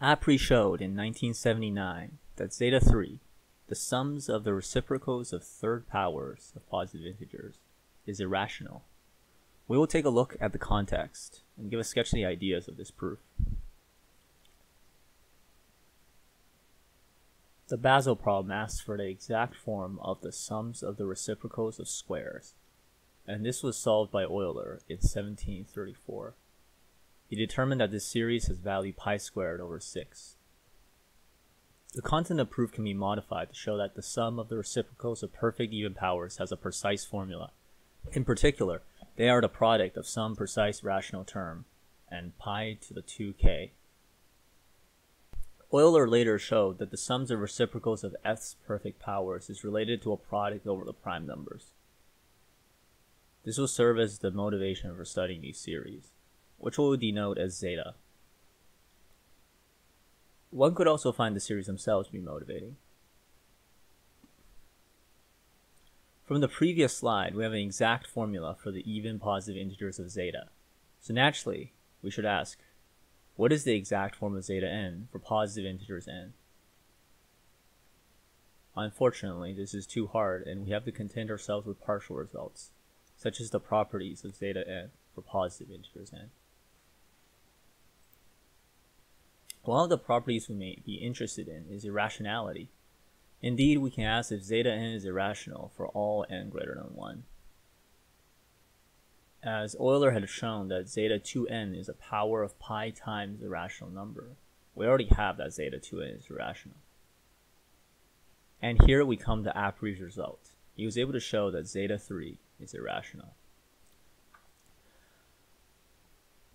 Apéry showed in 1979 that zeta 3, the sums of the reciprocals of third powers of positive integers, is irrational. We will take a look at the context and give a sketch of the ideas of this proof. The Basel problem asks for the exact form of the sums of the reciprocals of squares, and this was solved by Euler in 1734. He determined that this series has value pi squared over 6. The content of proof can be modified to show that the sum of the reciprocals of perfect even powers has a precise formula. In particular, they are the product of some precise rational term, and pi to the 2k. Euler later showed that the sums of reciprocals of f's perfect powers is related to a product over the prime numbers. This will serve as the motivation for studying these series which we'll denote as zeta. One could also find the series themselves to be motivating. From the previous slide, we have an exact formula for the even positive integers of zeta. So naturally, we should ask, what is the exact form of zeta n for positive integers n? Unfortunately, this is too hard and we have to content ourselves with partial results, such as the properties of zeta n for positive integers n. One of the properties we may be interested in is irrationality. Indeed, we can ask if zeta n is irrational for all n greater than 1. As Euler had shown that zeta 2n is a power of pi times a rational number, we already have that zeta 2n is irrational. And here we come to Apéry's result. He was able to show that zeta 3 is irrational.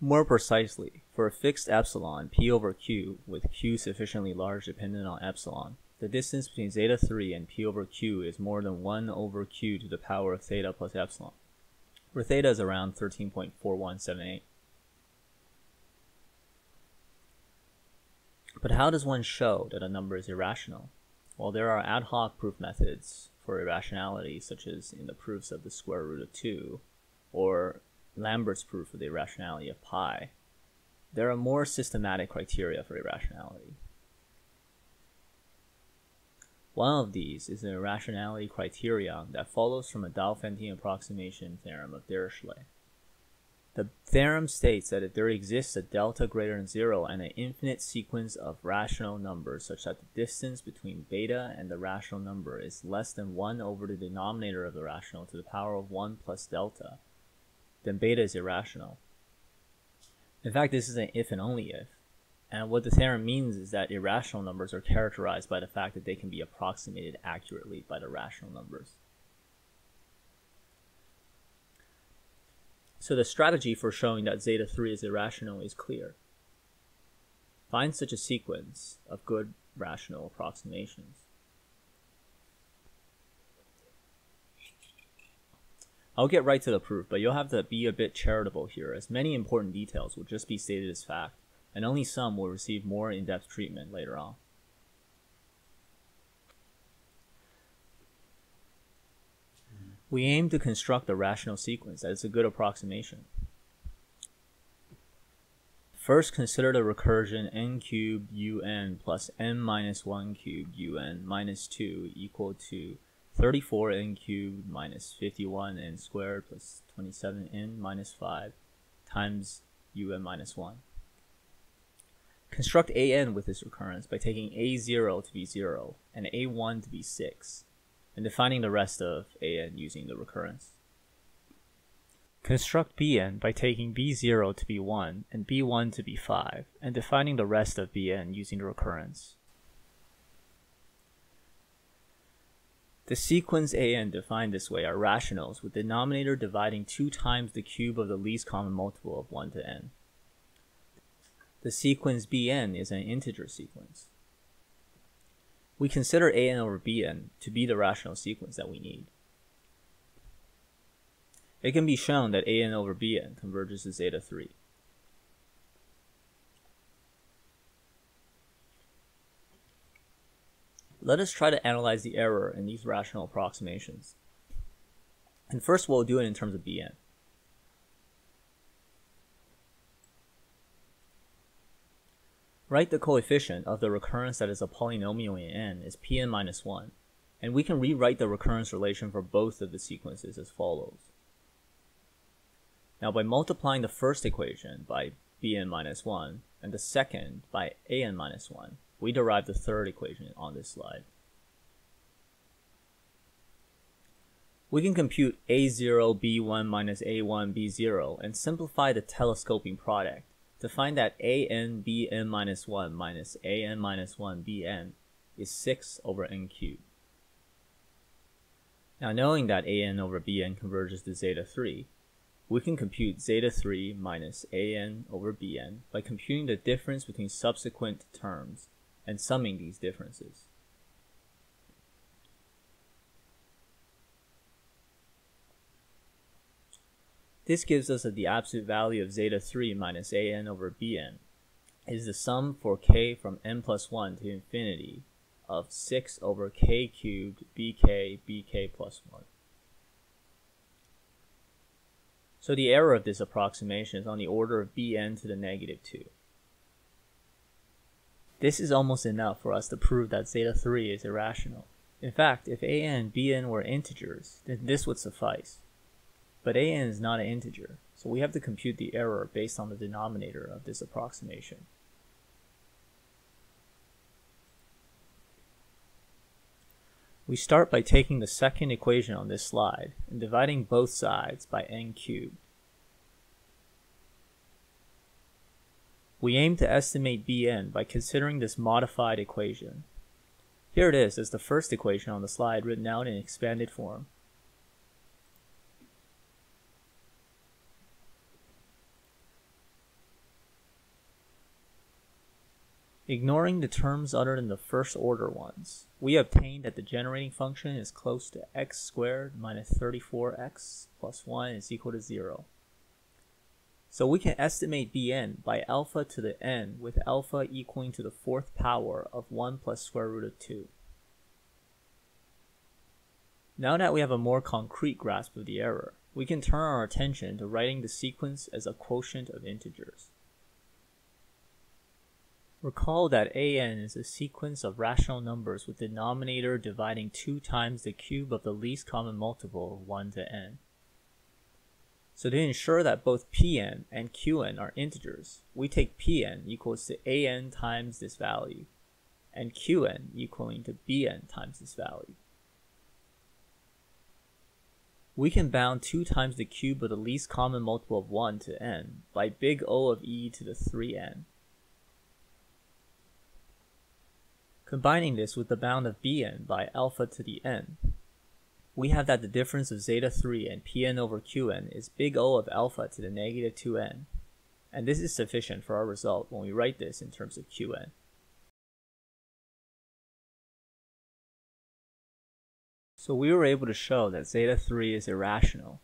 More precisely, for a fixed epsilon p over q with q sufficiently large dependent on epsilon, the distance between zeta 3 and p over q is more than 1 over q to the power of theta plus epsilon, where theta is around 13.4178. But how does one show that a number is irrational? Well, there are ad hoc proof methods for irrationality, such as in the proofs of the square root of 2, or Lambert's proof of the irrationality of pi, there are more systematic criteria for irrationality. One of these is the irrationality criterion that follows from a Diophantine approximation theorem of Dirichlet. The theorem states that if there exists a delta greater than zero and an infinite sequence of rational numbers such that the distance between beta and the rational number is less than 1 over the denominator of the rational to the power of 1 plus delta, then beta is irrational. In fact, this is an if and only if. And what the theorem means is that irrational numbers are characterized by the fact that they can be approximated accurately by the rational numbers. So the strategy for showing that zeta 3 is irrational is clear. Find such a sequence of good rational approximations. I'll get right to the proof, but you'll have to be a bit charitable here, as many important details will just be stated as fact, and only some will receive more in-depth treatment later on. We aim to construct a rational sequence that is a good approximation. First, consider the recursion n cubed un plus n minus 1 cubed un minus 2 equal to 34n cubed minus 51n squared plus 27n minus 5 times un minus 1. Construct an with this recurrence by taking a0 to be 0 and a1 to be 6, and defining the rest of an using the recurrence. Construct bn by taking b0 to be 1 and b1 to be 5, and defining the rest of bn using the recurrence. The sequence an defined this way are rationals with denominator dividing 2 times the cube of the least common multiple of 1 to n. The sequence bn is an integer sequence. We consider an over bn to be the rational sequence that we need. It can be shown that an over bn converges to zeta 3. Let us try to analyze the error in these rational approximations. And first we'll do it in terms of Bn. Write the coefficient of the recurrence that is a polynomial in n is pn minus 1, and we can rewrite the recurrence relation for both of the sequences as follows. Now by multiplying the first equation by bn minus 1 and the second by an minus 1, we derive the third equation on this slide. We can compute a0 b1 minus a1 b0 and simplify the telescoping product to find that an bn minus 1 minus an minus 1 bn is 6 over n cubed. Now knowing that an over bn converges to zeta 3, we can compute zeta 3 minus an over bn by computing the difference between subsequent terms and summing these differences. This gives us that the absolute value of zeta 3 minus an over bn is the sum for k from n plus 1 to infinity of 6 over k cubed bk bk plus 1. So the error of this approximation is on the order of bn to the negative 2. This is almost enough for us to prove that zeta 3 is irrational. In fact, if an and bn were integers, then this would suffice. But an is not an integer, so we have to compute the error based on the denominator of this approximation. We start by taking the second equation on this slide and dividing both sides by n cubed. We aim to estimate bn by considering this modified equation. Here it is as the first equation on the slide written out in expanded form. Ignoring the terms other than the first order ones, we obtain that the generating function is close to x squared minus 34x plus 1 is equal to 0. So we can estimate bn by alpha to the n with alpha equaling to the fourth power of 1 plus square root of 2. Now that we have a more concrete grasp of the error, we can turn our attention to writing the sequence as a quotient of integers. Recall that an is a sequence of rational numbers with denominator dividing 2 times the cube of the least common multiple of 1 to n. So to ensure that both pn and qn are integers, we take pn equals to an times this value, and qn equaling to bn times this value. We can bound 2 times the cube of the least common multiple of 1 to n by big O of e to the 3n, Combining this with the bound of bn by alpha to the n, we have that the difference of zeta 3 and pn over qn is big O of alpha to the negative 2n, and this is sufficient for our result when we write this in terms of qn. So we were able to show that zeta 3 is irrational,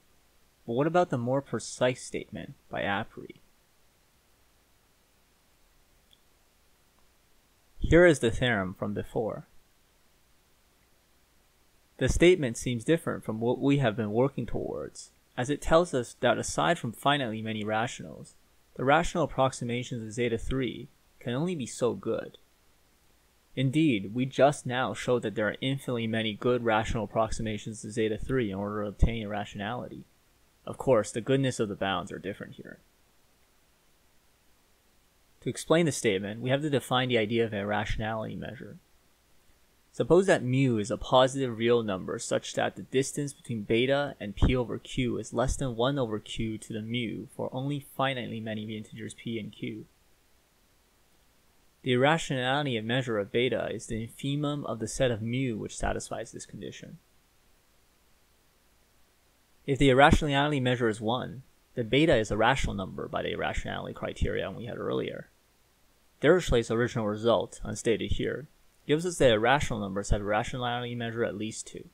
but what about the more precise statement by Apéry? Here is the theorem from before. The statement seems different from what we have been working towards, as it tells us that aside from finitely many rationals, the rational approximations of zeta 3 can only be so good. Indeed, we just now showed that there are infinitely many good rational approximations to zeta 3 in order to obtain irrationality. Of course, the goodness of the bounds are different here. To explain the statement, we have to define the idea of a rationality measure. Suppose that mu is a positive real number such that the distance between beta and p over q is less than 1 over q to the mu for only finitely many integers p and q. The irrationality measure of beta is the infimum of the set of mu which satisfies this condition. If the irrationality measure is 1, then beta is a rational number by the irrationality criterion we had earlier. Dirichlet's original result, unstated here, gives us that irrational numbers have a rationality measure at least 2.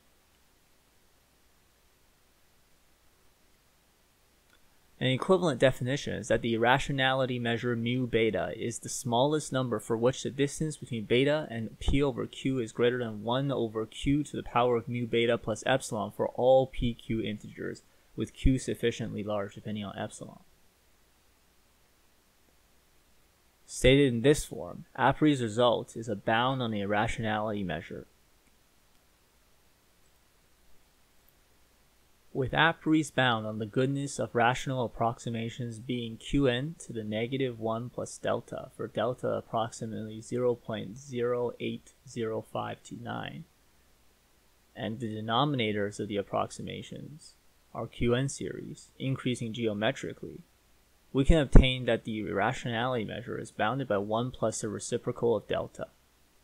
An equivalent definition is that the irrationality measure mu beta is the smallest number for which the distance between beta and p over q is greater than 1 over q to the power of mu beta plus epsilon for all pq integers, with q sufficiently large depending on epsilon. Stated in this form, Apéry's result is a bound on the irrationality measure. With Apéry's bound on the goodness of rational approximations being qn to the negative 1 plus delta for delta approximately 0.080529, and the denominators of the approximations are qn series, increasing geometrically, we can obtain that the irrationality measure is bounded by 1 plus the reciprocal of delta,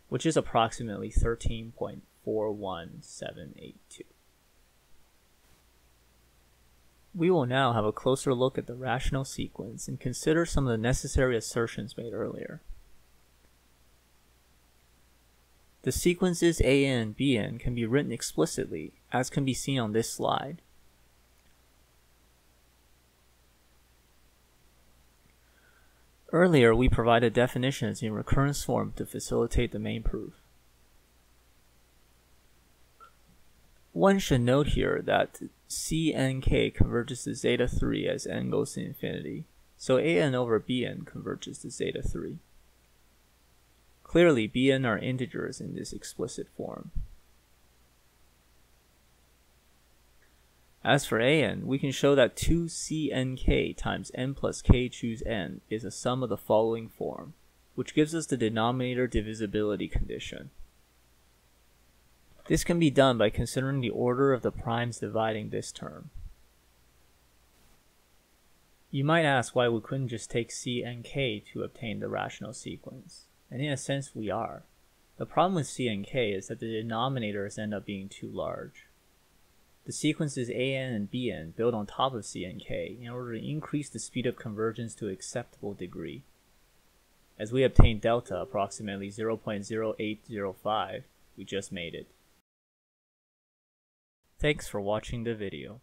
which is approximately 13.41782. We will now have a closer look at the rational sequence and consider some of the necessary assertions made earlier. The sequences AN and BN can be written explicitly, as can be seen on this slide. Earlier, we provided definitions in recurrence form to facilitate the main proof. One should note here that CNK converges to zeta 3 as n goes to infinity, so AN over BN converges to zeta 3. Clearly, BN are integers in this explicit form. As for an, we can show that 2cnk times n plus k choose n is a sum of the following form, which gives us the denominator divisibility condition. This can be done by considering the order of the primes dividing this term. You might ask why we couldn't just take c and k to obtain the rational sequence, and in a sense we are. The problem with c and k is that the denominators end up being too large. The sequences AN and BN build on top of C and K in order to increase the speed of convergence to acceptable degree. As we obtain delta approximately 0.0805, we just made it. Thanks for watching the video.